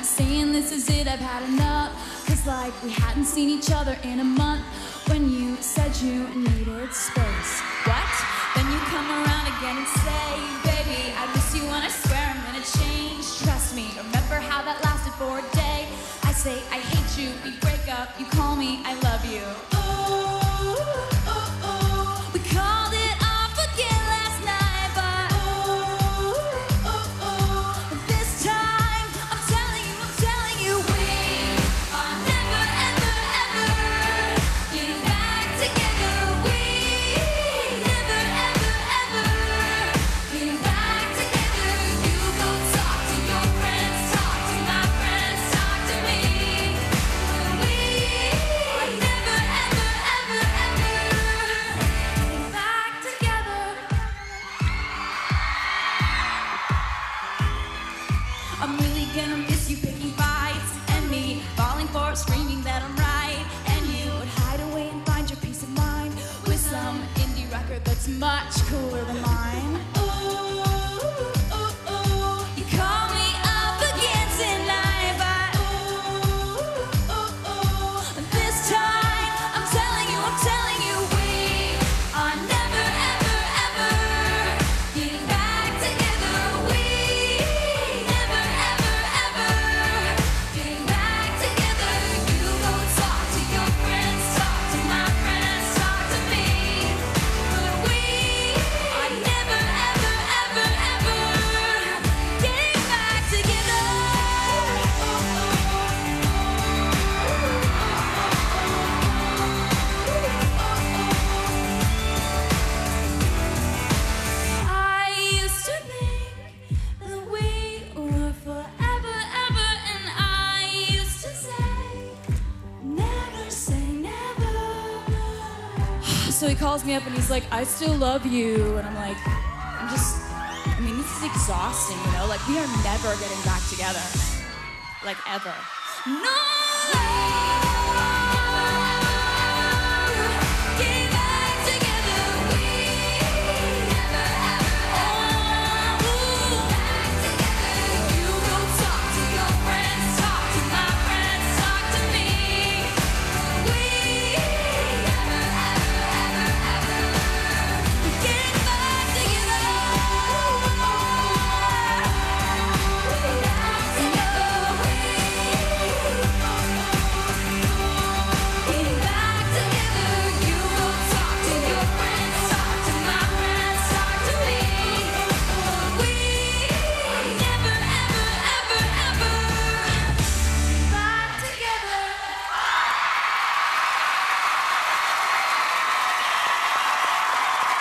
this is it, I've had enough. Cause like we hadn't seen each other in a month when you said you needed space. What? Then you come around again and say, baby, I miss you and I swear I'm gonna change. Trust me, remember how that lasted for a day? I say, I hate you, we break up, you call me, I love you. Ooh, gonna miss you picking fights? And me falling for screaming that I'm So he calls me up and he's like, I still love you. And I'm like, I'm just, I mean, this is exhausting, you know? Like, we are never getting back together. Like, ever. No!